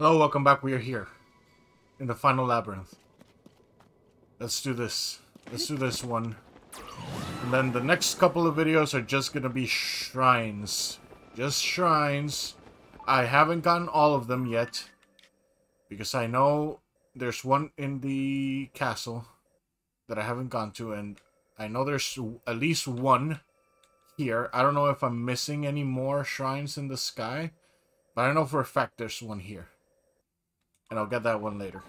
Hello, welcome back. We are here in the final labyrinth. Let's do this. Let's do this one. And then the next couple of videos are just gonna be shrines. Just shrines. I haven't gotten all of them yet. Because I know there's one in the castle that I haven't gone to. And I know there's at least one here. I don't know if I'm missing any more shrines in the sky. But I know for a fact there's one here. And I'll get that one later.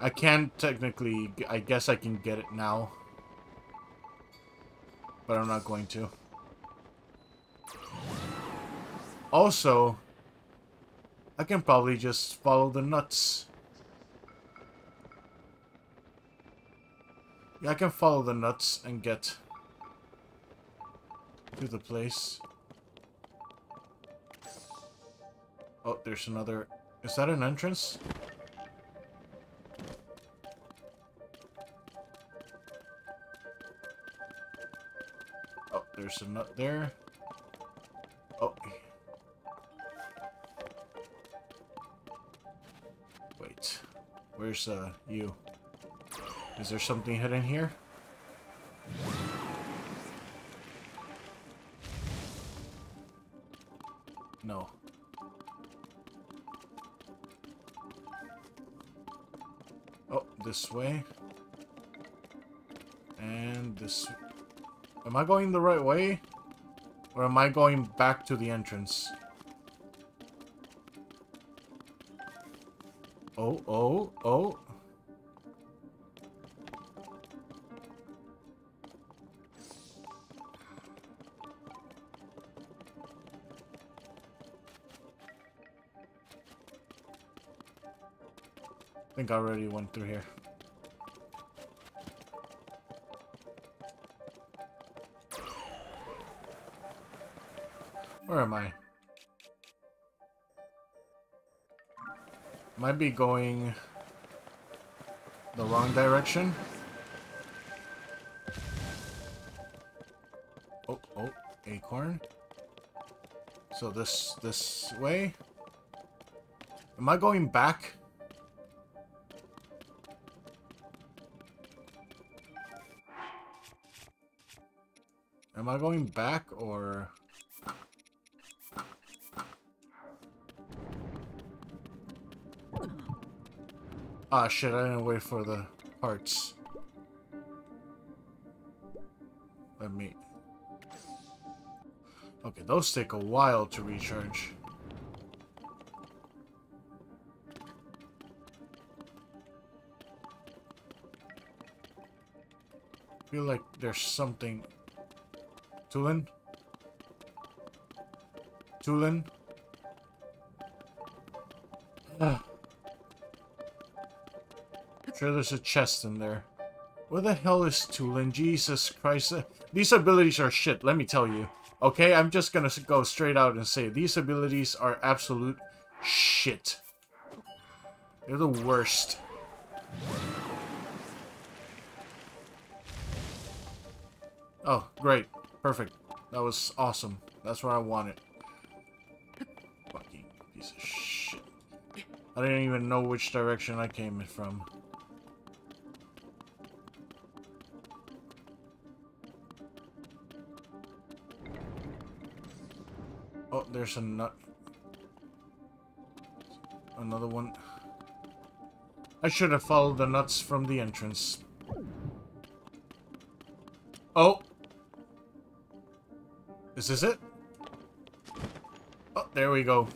I can technically, I guess I can get it now. But I'm not going to. Also, I can probably just follow the nuts. Yeah, I can follow the nuts and get to the place. Oh, there's another... Is that an entrance? Oh, there's a nut there. Oh. Wait. Where's, uh, you? Is there something hidden here? This way. And this... Am I going the right way? Or am I going back to the entrance? Oh, oh, oh. I think I already went through here. Where am I? Might be going the wrong direction. Oh, oh, acorn. So this, this way? Am I going back? Am I going back or... Ah, shit, I didn't wait for the parts. Let me... Okay, those take a while to recharge. feel like there's something... Tulin? Tulin? Ah. Sure there's a chest in there. Where the hell is Tulin? Jesus Christ. These abilities are shit, let me tell you. Okay, I'm just gonna go straight out and say these abilities are absolute shit. They're the worst. Oh, great. Perfect. That was awesome. That's what I wanted. Fucking piece of shit. I didn't even know which direction I came from. Oh, there's a nut. Another one. I should have followed the nuts from the entrance. Oh! Is this it? Oh, there we go.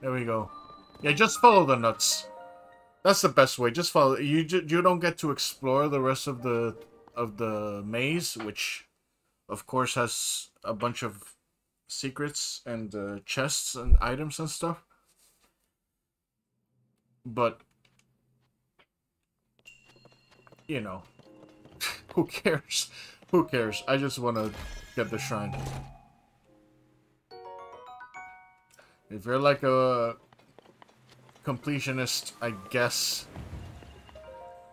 There we go. Yeah, just follow the nuts. That's the best way. Just follow. You you don't get to explore the rest of the of the maze, which, of course, has a bunch of secrets and uh, chests and items and stuff. But you know, who cares? Who cares? I just want to get the shrine. If you're like a completionist, I guess,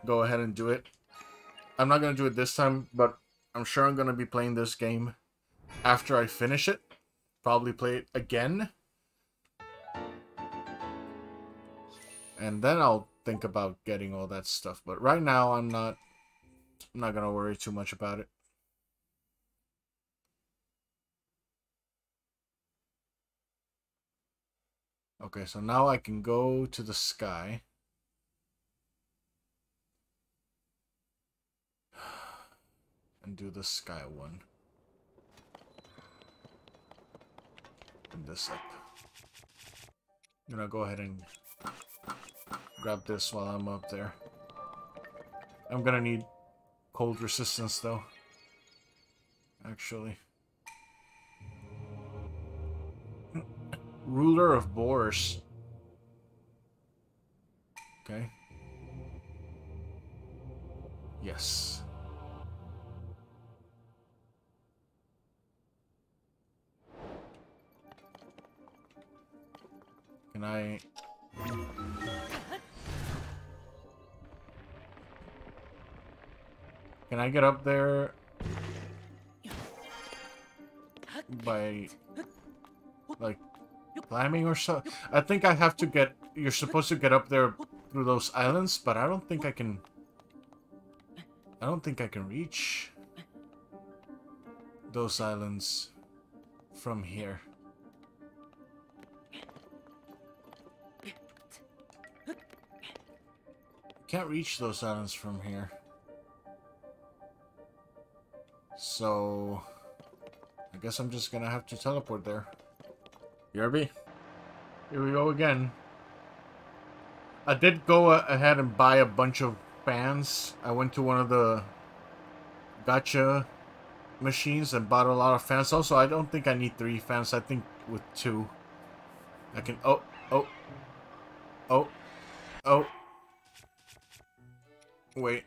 go ahead and do it. I'm not going to do it this time, but I'm sure I'm going to be playing this game after I finish it. Probably play it again. And then I'll think about getting all that stuff. But right now, I'm not, I'm not gonna worry too much about it. Okay, so now I can go to the sky. And do the sky one. And this up. I'm gonna go ahead and grab this while I'm up there. I'm gonna need cold resistance though. Actually. Ruler of boars. I get up there by like climbing or so? I think I have to get. You're supposed to get up there through those islands, but I don't think I can. I don't think I can reach those islands from here. Can't reach those islands from here. So... I guess I'm just gonna have to teleport there. Yerby? Here we go again. I did go ahead and buy a bunch of fans. I went to one of the gotcha machines and bought a lot of fans. Also, I don't think I need three fans. I think with two, I can... Oh, oh, oh, oh. Wait.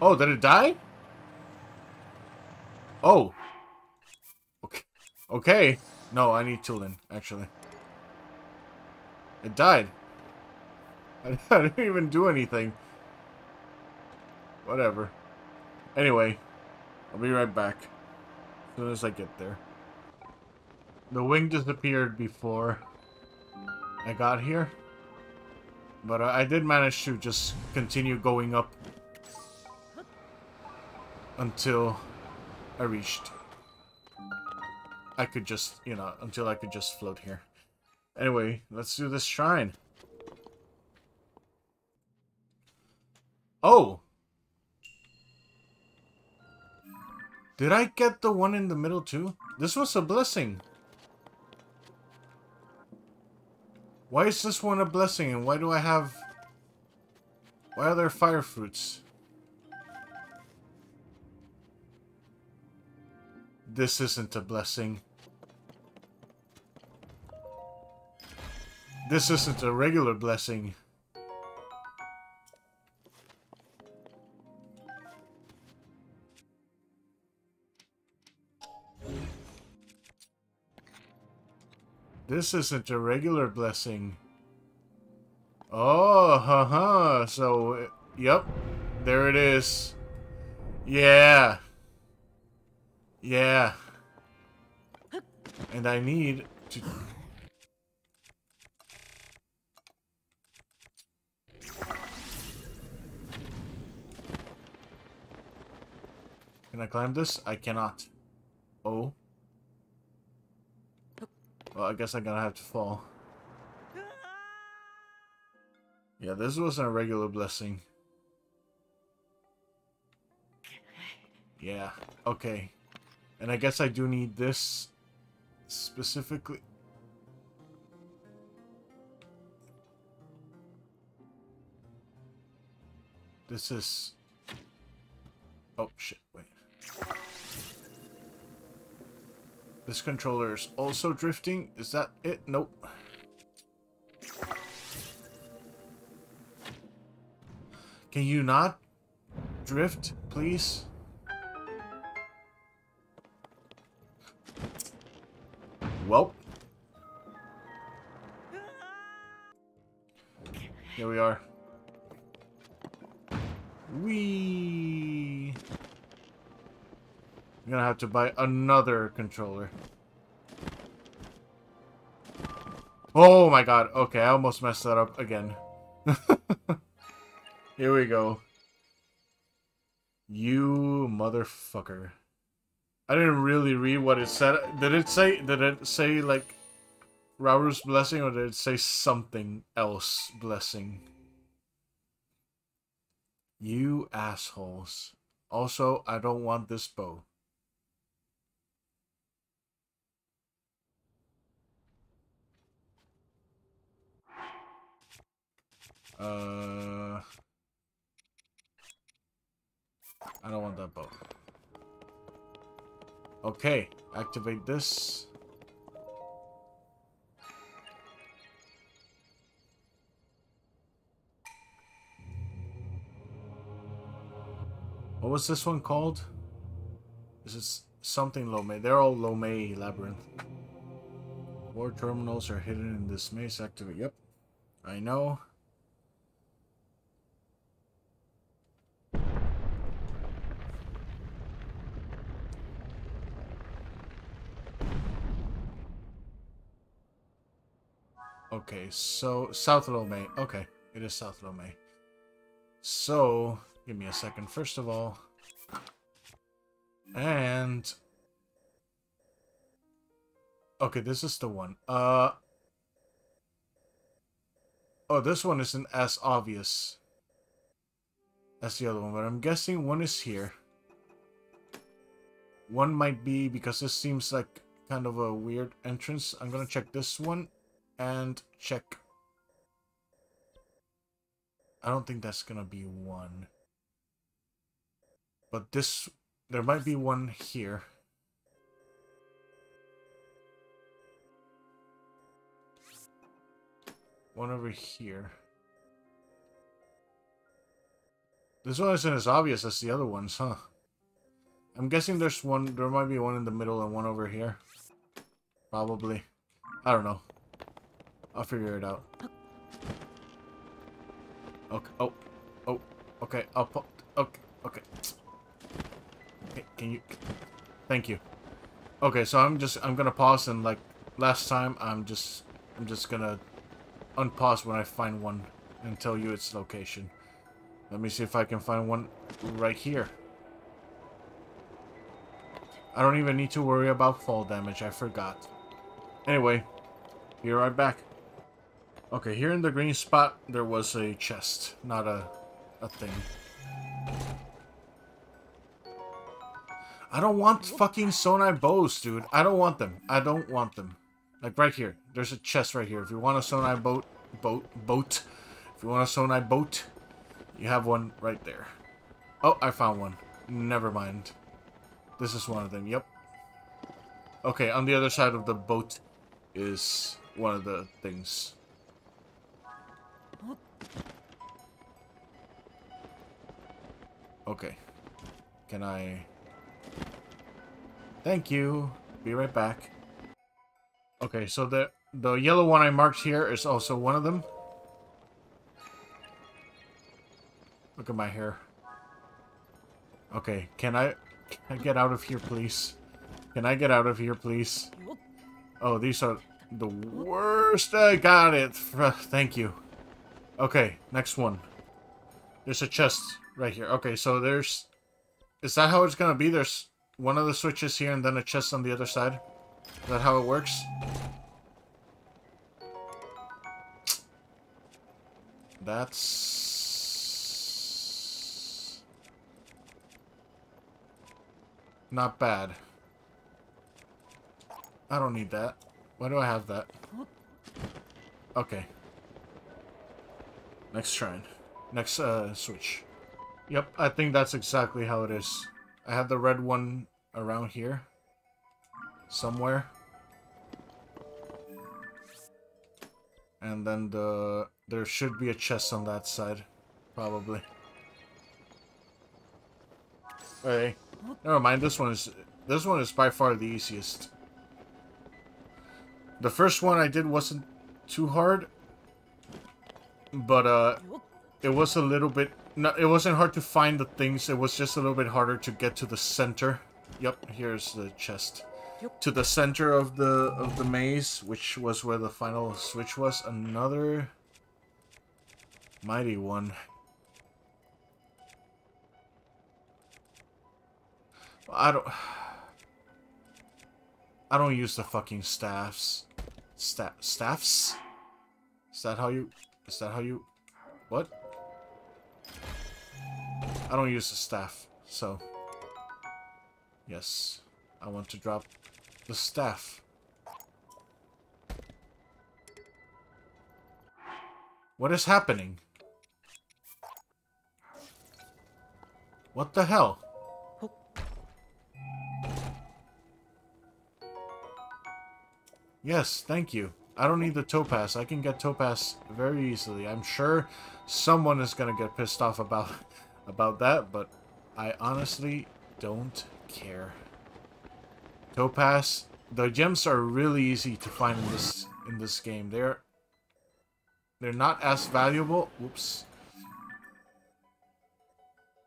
Oh, did it die? Oh. Okay. Okay. No, I need Tulin, actually. It died. I didn't even do anything. Whatever. Anyway, I'll be right back. As soon as I get there. The wing disappeared before I got here. But I did manage to just continue going up until I reached. I could just, you know, until I could just float here. Anyway, let's do this shrine. Oh! Did I get the one in the middle too? This was a blessing. Why is this one a blessing and why do I have... Why are there fire fruits? This isn't a blessing. This isn't a regular blessing. This isn't a regular blessing. Oh, haha. -ha. So, yep. There it is. Yeah. Yeah. And I need to... Can I climb this? I cannot. Oh. Well, I guess I'm gonna have to fall. Yeah, this wasn't a regular blessing. Yeah, okay. And I guess I do need this specifically. This is... Oh, shit, wait. This controller is also drifting. Is that it? Nope. Can you not drift, please? Well. Here we are. Wee. I'm gonna have to buy another controller. Oh my god. Okay, I almost messed that up again. Here we go. You motherfucker. I didn't really read what it said. Did it say, did it say like Rauru's blessing or did it say something else blessing? You assholes. Also, I don't want this bow. Uh, I don't want that bow. Okay, activate this. What was this one called? This is something Lomei? They're all Lomei Labyrinth. Four terminals are hidden in this maze. Activate. Yep. I know. Okay, so South Lomei. Okay, it is South Lomei. So, give me a second. First of all, and okay, this is the one. Uh, oh, this one isn't as obvious as the other one, but I'm guessing one is here. One might be because this seems like kind of a weird entrance. I'm gonna check this one and check. I don't think that's gonna be one. But this, there might be one here. One over here. This one isn't as obvious as the other ones, huh? I'm guessing there's one, there might be one in the middle and one over here. Probably. I don't know. I'll figure it out. Okay. Oh. Oh. Okay. I'll put. Okay. Okay. okay. Can you? Thank you. Okay. So I'm just. I'm gonna pause and like last time. I'm just. I'm just gonna unpause when I find one and tell you its location. Let me see if I can find one right here. I don't even need to worry about fall damage. I forgot. Anyway, be right back. Okay, here in the green spot, there was a chest, not a, a thing. I don't want fucking Zonai bows, dude. I don't want them. I don't want them. Like right here. There's a chest right here. If you want a Zonai boat, boat, boat. If you want a Zonai boat, you have one right there. Oh, I found one. Never mind. This is one of them. Yep. Okay, on the other side of the boat is one of the things. Okay. Can I... Thank you. Be right back. Okay, so the the yellow one I marked here is also one of them. Look at my hair. Okay, can I, can I get out of here, please? Can I get out of here, please? Oh, these are the worst. I got it. Thank you. Okay, next one. There's a chest right here. Okay, so there's... Is that how it's gonna be? There's one of the switches here and then a chest on the other side? Is that how it works? That's... Not bad. I don't need that. Why do I have that? Okay. Next shrine. Next uh, switch. Yep, I think that's exactly how it is. I have the red one around here. Somewhere. And then the there should be a chest on that side. Probably. Hey. Never mind, this one is this one is by far the easiest. The first one I did wasn't too hard, but uh, it was a little bit... No, it wasn't hard to find the things. It was just a little bit harder to get to the center. Yep, here's the chest. to the center of the of the maze, which was where the final switch was. Another mighty one. I don't. I don't use the fucking staffs. Sta staffs? Is that how you... Is that how you... What? I don't use the staff, so... Yes. I want to drop the staff. What is happening? What the hell? Yes, thank you. I don't need the topaz. I can get topaz very easily. I'm sure someone is gonna get pissed off about about that, but I honestly don't care. Topaz, the gems are really easy to find in this in this game. They're they're not as valuable. Whoops.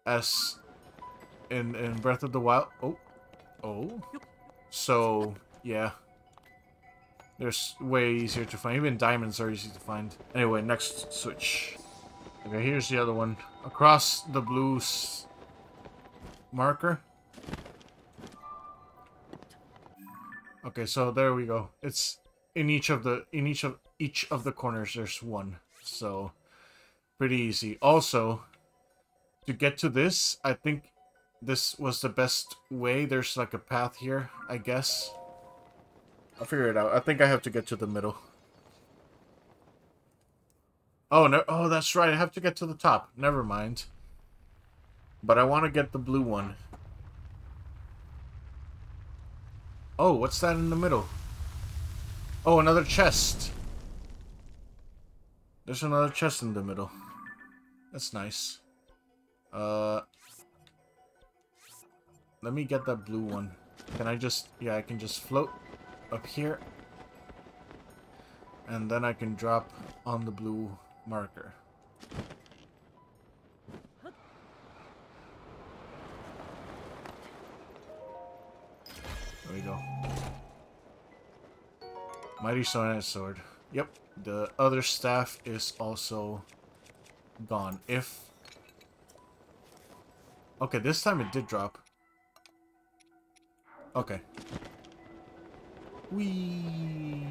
As in in Breath of the Wild. Oh, oh. So yeah. They're way easier to find. Even diamonds are easy to find. Anyway, next switch. Okay, here's the other one. Across the blue marker. Okay, so there we go. It's in each of the in each of each of the corners there's one. So pretty easy. Also, to get to this, I think this was the best way. There's like a path here, I guess. I'll figure it out. I think I have to get to the middle. Oh, no. Oh, that's right. I have to get to the top. Never mind. But I want to get the blue one. Oh, what's that in the middle? Oh, another chest. There's another chest in the middle. That's nice. Uh, let me get that blue one. Can I just... Yeah, I can just float up here. And then I can drop on the blue marker. There we go. Mighty Zonaite Sword. Yep, the other staff is also gone. If... Okay, this time it did drop. Okay. Whee!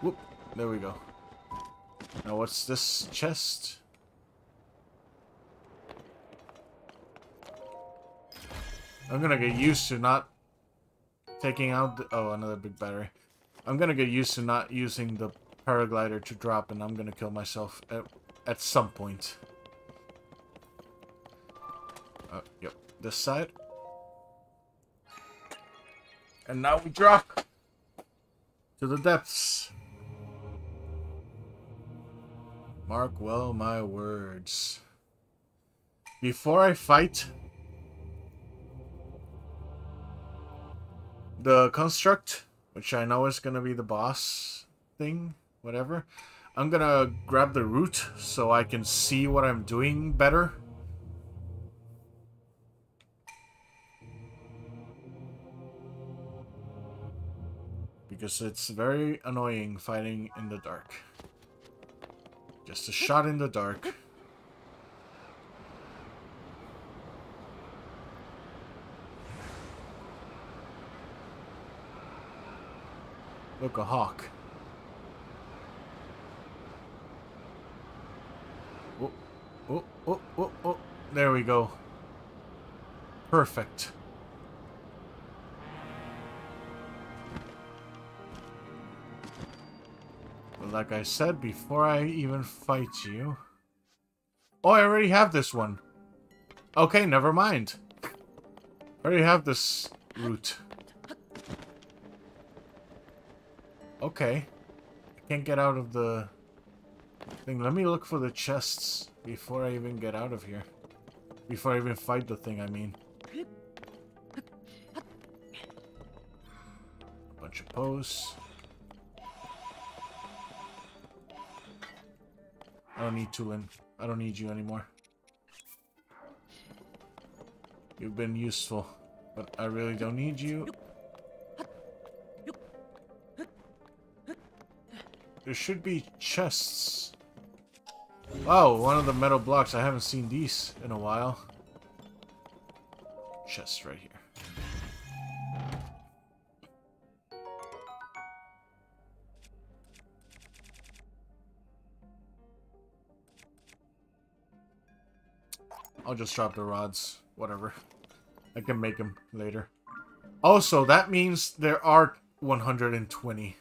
Whoop. There we go. Now what's this chest? I'm gonna get used to not taking out the, oh another big battery. I'm gonna get used to not using the paraglider to drop and I'm gonna kill myself at, at some point. Uh, yep, this side. And now we drop to the depths. Mark well my words. Before I fight the construct, which I know is going to be the boss thing, whatever, I'm going to grab the root so I can see what I'm doing better. Because it's very annoying fighting in the dark. Just a shot in the dark. Look, a hawk. Oh, oh, oh, oh, oh. oh. There we go. Perfect. Like I said, before I even fight you... Oh, I already have this one. Okay, never mind. I already have this route. Okay. I can't get out of the thing. Let me look for the chests before I even get out of here. Before I even fight the thing, I mean. A bunch of posts. I don't need Tulin. I don't need you anymore. You've been useful. But I really don't need you. There should be chests. Wow, one of the metal blocks. I haven't seen these in a while. Chest right here. I'll just drop the rods. Whatever. I can make them later. Also, that means there are 120.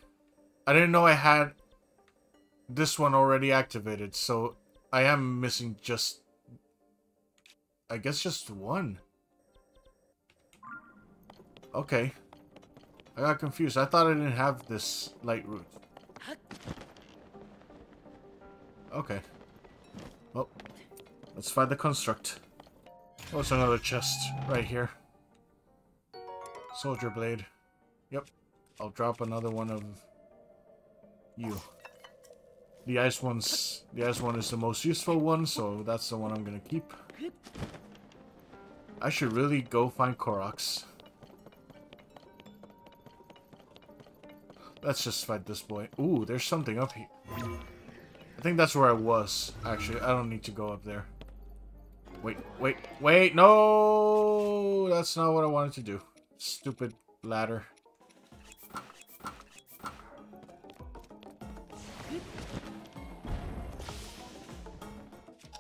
I didn't know I had this one already activated, so I am missing just... I guess just one. Okay. I got confused. I thought I didn't have this light root. Okay. Well, let's find the construct. Oh, What's another chest right here? Soldier blade. Yep. I'll drop another one of you. The ice one's the ice one is the most useful one, so that's the one I'm gonna keep. I should really go find Koroks. Let's just fight this boy. Ooh, there's something up here. I think that's where I was, actually. I don't need to go up there. Wait, wait, wait, no! That's not what I wanted to do. Stupid ladder.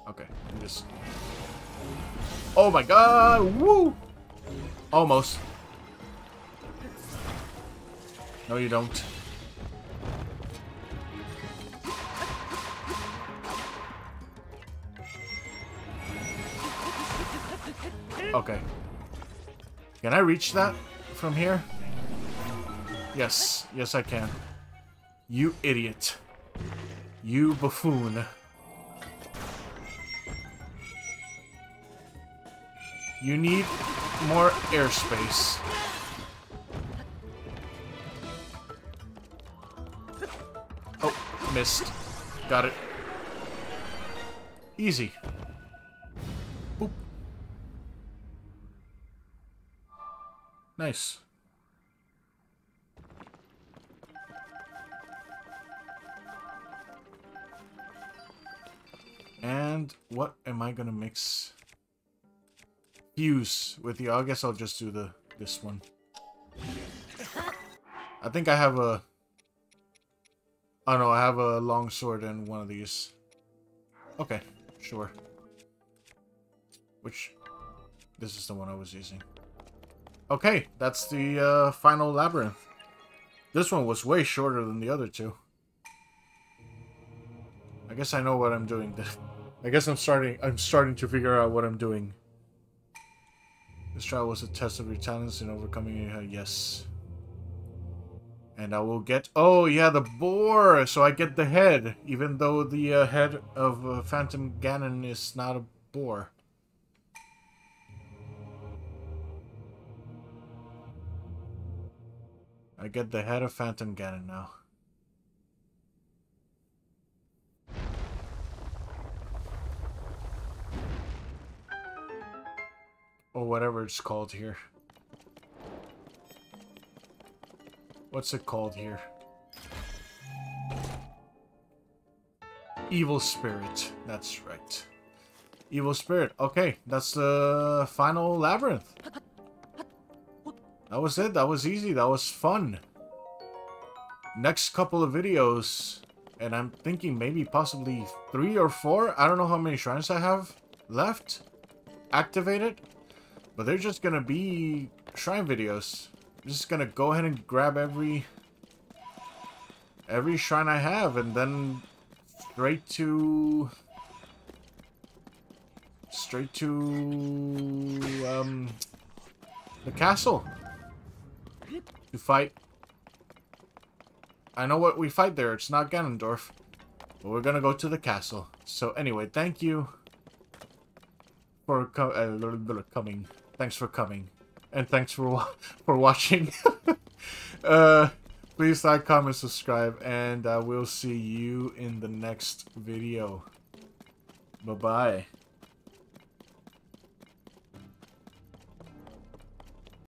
Okay, just... Oh my god! Woo! Almost. No, you don't. Okay. Can I reach that from here? Yes. Yes, I can. You idiot. You buffoon. You need more airspace. Oh, missed. Got it. Easy. Nice. And what am I gonna mix? Fuse with you. Oh, I guess I'll just do the this one. I think I have a... Oh no, I have a long sword and one of these. Okay, sure. Which... This is the one I was using. Okay, that's the uh, final labyrinth. This one was way shorter than the other two. I guess I know what I'm doing. I guess I'm starting I'm starting to figure out what I'm doing. This trial was a test of your talents in overcoming uh, yes. And I will get... Oh, yeah, the boar! So I get the head, even though the uh, head of uh, Phantom Ganon is not a boar. I get the head of Phantom Ganon now. Or whatever it's called here. What's it called here? Evil Spirit. That's right. Evil Spirit. Okay, that's the final labyrinth. That was it. That was easy. That was fun. Next couple of videos, and I'm thinking maybe possibly three or four. I don't know how many shrines I have left activated. But they're just gonna be shrine videos. I'm just gonna go ahead and grab every every shrine I have and then straight to straight to um the castle to fight I know what we fight there. It's not Ganondorf. But we're gonna go to the castle. So anyway, thank you for co uh, coming. Thanks for coming. And thanks for for watching. uh, please like, comment, subscribe, and uh, we'll see you in the next video. Bye-bye.